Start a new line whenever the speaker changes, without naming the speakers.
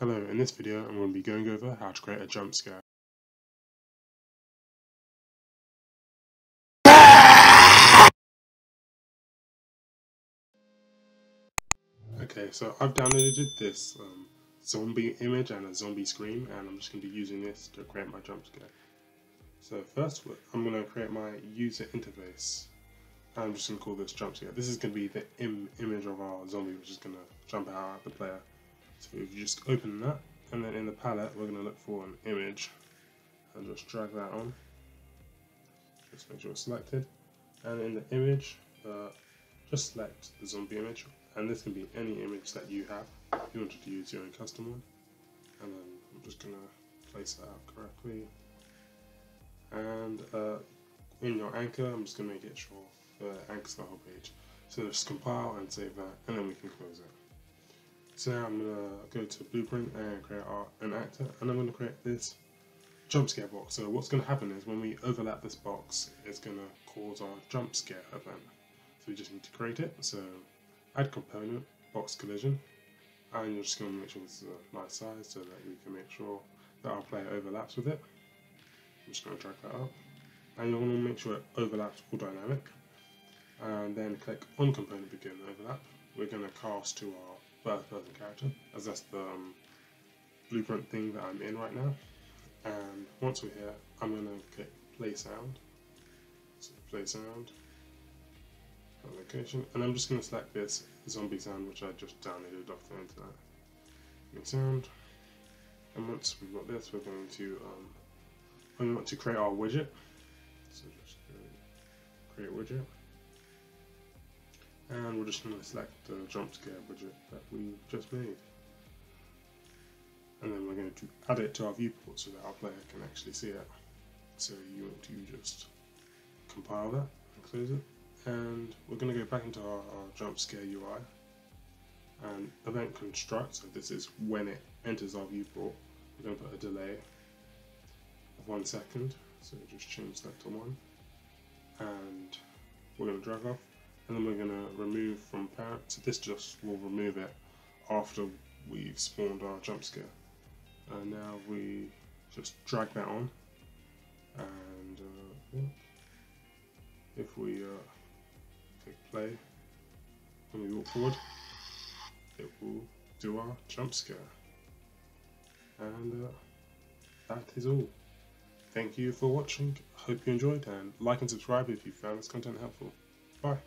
Hello, in this video I'm going to be going over how to create a jump scare. Okay, so I've downloaded this um, zombie image and a zombie scream and I'm just going to be using this to create my jump scare. So first I'm going to create my user interface. I'm just going to call this jump scare. This is going to be the Im image of our zombie which is going to jump out at the player. So if you just open that and then in the palette we're going to look for an image and just drag that on. Just make sure it's selected. And in the image, uh, just select the zombie image and this can be any image that you have. If you wanted to use your own custom one. And then I'm just going to place that out correctly. And uh, in your anchor, I'm just going to make it sure the anchor's the whole page. So just compile and save that, and then we can close it. So I'm to go to Blueprint and create our, an actor, and I'm going to create this jump scare box. So what's going to happen is when we overlap this box, it's going to cause our jump scare event. So we just need to create it. So add component, box collision, and you're just to make sure this is a nice size so that we can make sure that our player overlaps with it. I'm just to drag that up. And you're gonna make sure it overlaps all dynamic. And then click on component begin overlap. We're going to cast to our first person character, as that's the um, blueprint thing that I'm in right now. And once we're here, I'm going to click play sound. So play sound location, and I'm just going to select this zombie sound which I just downloaded off the internet. New sound, and once we've got this, we're going to um, we want to create our widget. So just create widget, we're just going to select the jump scare widget that we just made, and then we're going to add it to our viewport so that our player can actually see it. So you want to just compile that and close it. And we're going to go back into our, our, jump scare UI and event construct, so this is when it enters our viewport, we're going to put a delay of one second, so just change that to one, and we're going to drag off, and then we're going to remove from parent, so this just will remove it after we've spawned our jump scare. And now we just drag that on, and uh, if we uh, click play, and we walk forward, it will do our jump scare. And uh, that is all. Thank you for watching. Hope you enjoyed and like and subscribe if you found this content helpful. Bye.